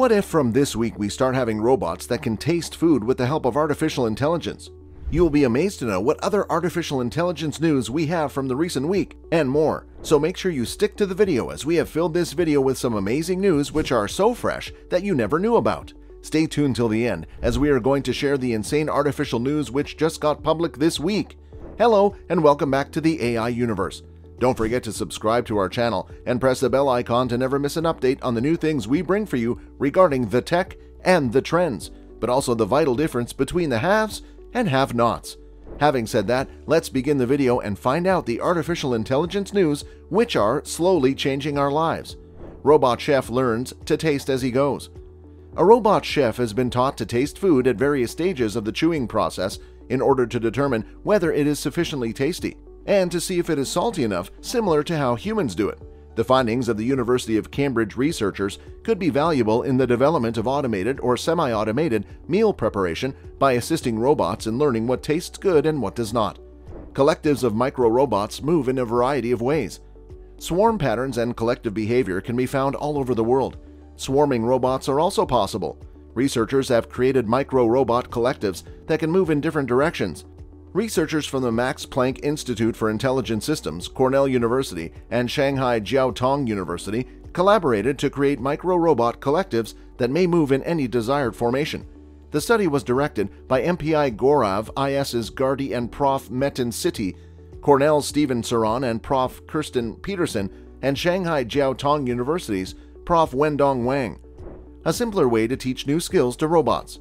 What if from this week we start having robots that can taste food with the help of artificial intelligence? You will be amazed to know what other artificial intelligence news we have from the recent week, and more. So make sure you stick to the video as we have filled this video with some amazing news which are so fresh that you never knew about. Stay tuned till the end as we are going to share the insane artificial news which just got public this week. Hello and welcome back to the AI universe. Don't forget to subscribe to our channel and press the bell icon to never miss an update on the new things we bring for you regarding the tech and the trends, but also the vital difference between the haves and have nots. Having said that, let's begin the video and find out the artificial intelligence news which are slowly changing our lives. Robot chef learns to taste as he goes. A robot chef has been taught to taste food at various stages of the chewing process in order to determine whether it is sufficiently tasty and to see if it is salty enough, similar to how humans do it. The findings of the University of Cambridge researchers could be valuable in the development of automated or semi automated meal preparation by assisting robots in learning what tastes good and what does not. Collectives of micro robots move in a variety of ways. Swarm patterns and collective behavior can be found all over the world. Swarming robots are also possible. Researchers have created micro robot collectives that can move in different directions, Researchers from the Max Planck Institute for Intelligent Systems, Cornell University, and Shanghai Jiao Tong University collaborated to create micro-robot collectives that may move in any desired formation. The study was directed by MPI Gaurav IS's Gardi and Prof. Metin Sitti, Cornell's Steven Ceron and Prof. Kirstin Petersen, and Shanghai Jiao Tong University's Prof. Wendong Wang. A simpler way to teach new skills to robots.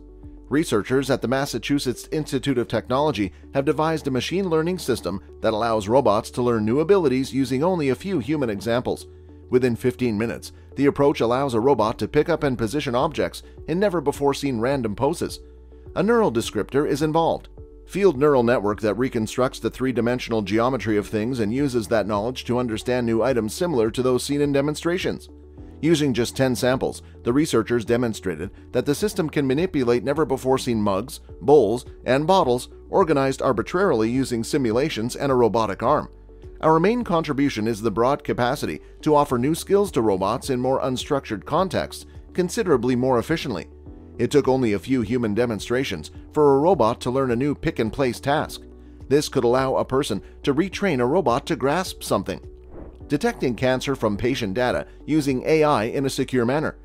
Researchers at the Massachusetts Institute of Technology have devised a machine learning system that allows robots to learn new abilities using only a few human examples. Within 15 minutes, the approach allows a robot to pick up and position objects in never before seen random poses. A neural descriptor is involved. Field neural network that reconstructs the three dimensional geometry of things and uses that knowledge to understand new items similar to those seen in demonstrations. Using just 10 samples, the researchers demonstrated that the system can manipulate never before seen mugs, bowls, and bottles organized arbitrarily using simulations and a robotic arm. Our main contribution is the broad capacity to offer new skills to robots in more unstructured contexts considerably more efficiently. It took only a few human demonstrations for a robot to learn a new pick and place task. This could allow a person to retrain a robot to grasp something detecting cancer from patient data using AI in a secure manner.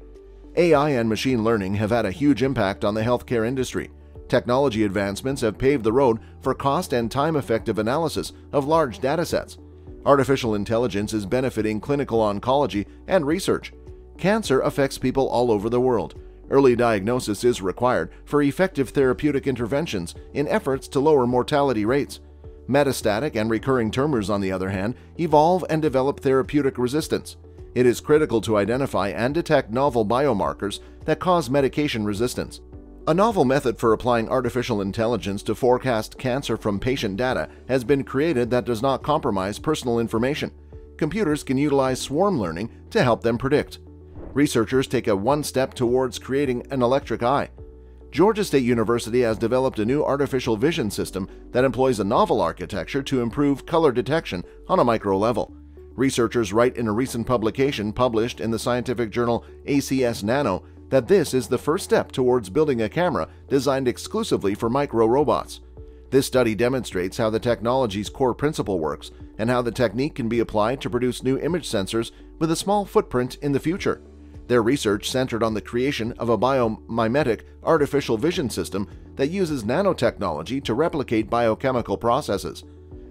AI and machine learning have had a huge impact on the healthcare industry. Technology advancements have paved the road for cost and time effective analysis of large datasets. Artificial intelligence is benefiting clinical oncology and research. Cancer affects people all over the world. Early diagnosis is required for effective therapeutic interventions in efforts to lower mortality rates. Metastatic and recurring tumors, on the other hand, evolve and develop therapeutic resistance. It is critical to identify and detect novel biomarkers that cause medication resistance. A novel method for applying artificial intelligence to forecast cancer from patient data has been created that does not compromise personal information. Computers can utilize swarm learning to help them predict. Researchers take a one step towards creating an electric eye. Georgia State University has developed a new artificial vision system that employs a novel architecture to improve color detection on a micro level. Researchers write in a recent publication published in the scientific journal ACS Nano that this is the first step towards building a camera designed exclusively for micro robots. This study demonstrates how the technology's core principle works and how the technique can be applied to produce new image sensors with a small footprint in the future. Their research centered on the creation of a biomimetic artificial vision system that uses nanotechnology to replicate biochemical processes.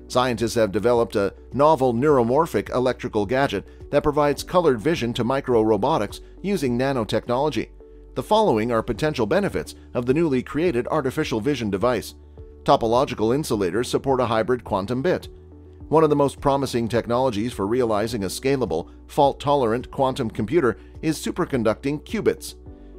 Scientists have developed a novel neuromorphic electrical gadget that provides colored vision to micro-robotics using nanotechnology. The following are potential benefits of the newly created artificial vision device. Topological insulators support a hybrid quantum bit. One of the most promising technologies for realizing a scalable, fault-tolerant quantum computer is superconducting qubits.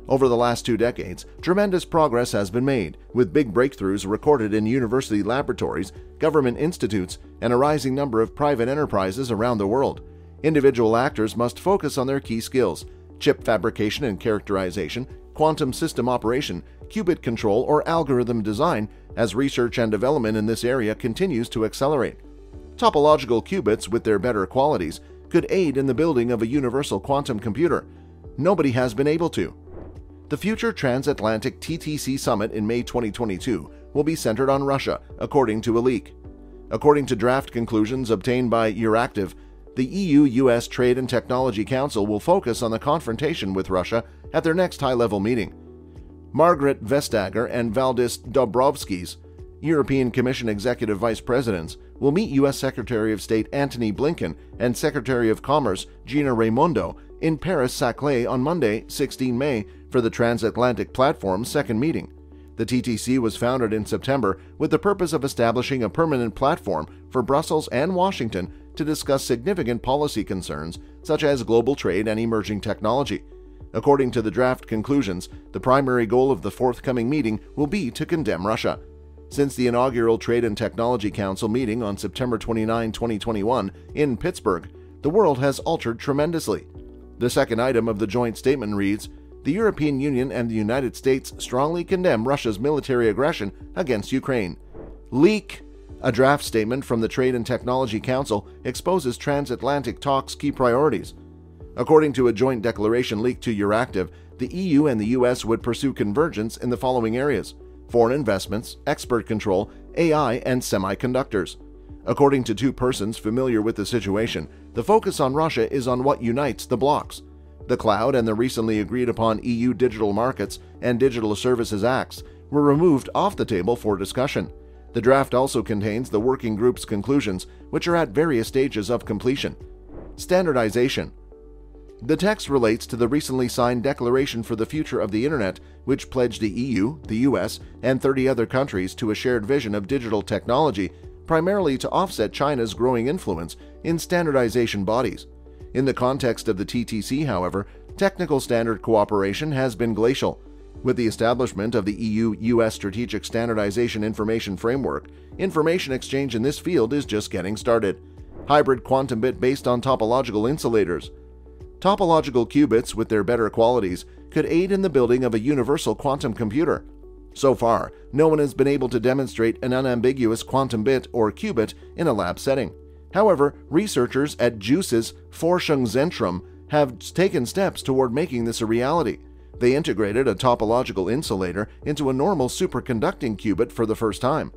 Over the last two decades, tremendous progress has been made, with big breakthroughs recorded in university laboratories, government institutes, and a rising number of private enterprises around the world. Individual actors must focus on their key skills chip fabrication and characterization, quantum system operation, qubit control, or algorithm design as research and development in this area continues to accelerate. Topological qubits, with their better qualities, could aid in the building of a universal quantum computer. Nobody has been able to. The future transatlantic TTC summit in May 2022 will be centered on Russia, according to a leak. According to draft conclusions obtained by Euractiv, the EU US Trade and Technology Council will focus on the confrontation with Russia at their next high level meeting. Margaret Vestager and Valdis Dombrovskis, European Commission Executive Vice Presidents, will meet U.S. Secretary of State Antony Blinken and Secretary of Commerce Gina Raimondo in Paris Saclay on Monday, 16 May, for the Transatlantic Platform's second meeting. The TTC was founded in September with the purpose of establishing a permanent platform for Brussels and Washington to discuss significant policy concerns such as global trade and emerging technology. According to the draft conclusions, the primary goal of the forthcoming meeting will be to condemn Russia. Since the inaugural Trade and Technology Council meeting on September 29, 2021, in Pittsburgh, the world has altered tremendously. The second item of the joint statement reads The European Union and the United States strongly condemn Russia's military aggression against Ukraine. Leak a draft statement from the Trade and Technology Council exposes transatlantic talks' key priorities. According to a joint declaration leaked to Euractiv, the EU and the US would pursue convergence in the following areas foreign investments, export control, AI, and semiconductors. According to two persons familiar with the situation, the focus on Russia is on what unites the blocs. The cloud and the recently agreed upon EU Digital Markets and Digital Services Acts were removed off the table for discussion. The draft also contains the working group's conclusions, which are at various stages of completion. Standardization. The text relates to the recently signed Declaration for the Future of the Internet, which pledged the EU, the US, and 30 other countries to a shared vision of digital technology, primarily to offset China's growing influence in standardization bodies. In the context of the TTC, however, technical standard cooperation has been glacial. With the establishment of the EU US Strategic Standardization Information Framework, information exchange in this field is just getting started. Hybrid quantum bit based on topological insulators. Topological qubits, with their better qualities, could aid in the building of a universal quantum computer. So far, no one has been able to demonstrate an unambiguous quantum bit or qubit in a lab setting. However, researchers at Jülich's Forschungszentrum have taken steps toward making this a reality. They integrated a topological insulator into a normal superconducting qubit for the first time.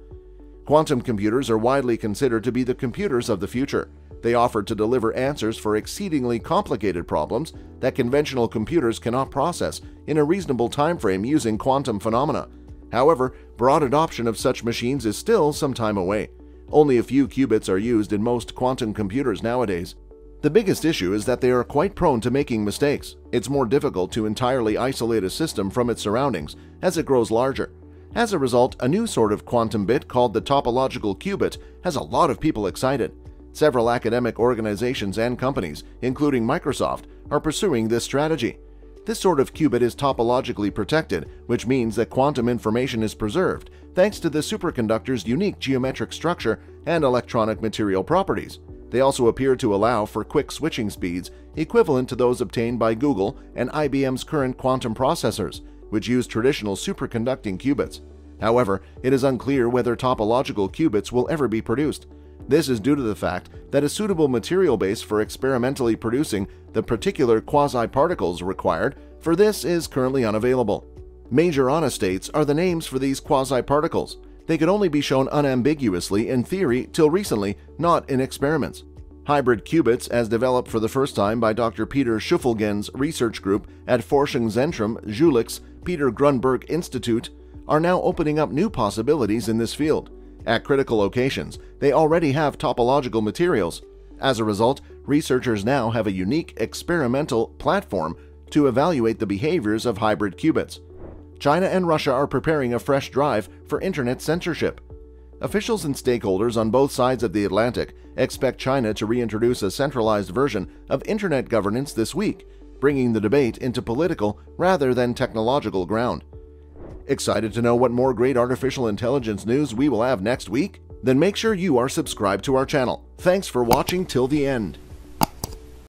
Quantum computers are widely considered to be the computers of the future. They offer to deliver answers for exceedingly complicated problems that conventional computers cannot process in a reasonable time frame using quantum phenomena. However, broad adoption of such machines is still some time away. Only a few qubits are used in most quantum computers nowadays. The biggest issue is that they are quite prone to making mistakes. It's more difficult to entirely isolate a system from its surroundings as it grows larger. As a result, a new sort of quantum bit called the topological qubit has a lot of people excited. Several academic organizations and companies, including Microsoft, are pursuing this strategy. This sort of qubit is topologically protected, which means that quantum information is preserved thanks to the superconductor's unique geometric structure and electronic material properties. They also appear to allow for quick switching speeds equivalent to those obtained by Google and IBM's current quantum processors, which use traditional superconducting qubits. However, it is unclear whether topological qubits will ever be produced. This is due to the fact that a suitable material base for experimentally producing the particular quasi-particles required for this is currently unavailable. Majorana states are the names for these quasi-particles, they could only be shown unambiguously in theory till recently, not in experiments. Hybrid qubits, as developed for the first time by Dr. Peter Schuffelgen's research group at Forschungszentrum Jülich's Peter Grunberg Institute, are now opening up new possibilities in this field. At critical locations, they already have topological materials. As a result, researchers now have a unique experimental platform to evaluate the behaviors of hybrid qubits. China and Russia are preparing a fresh drive for internet censorship. Officials and stakeholders on both sides of the Atlantic expect China to reintroduce a centralized version of internet governance this week, bringing the debate into political rather than technological ground. Excited to know what more great artificial intelligence news we will have next week? Then make sure you are subscribed to our channel. Thanks for watching till the end.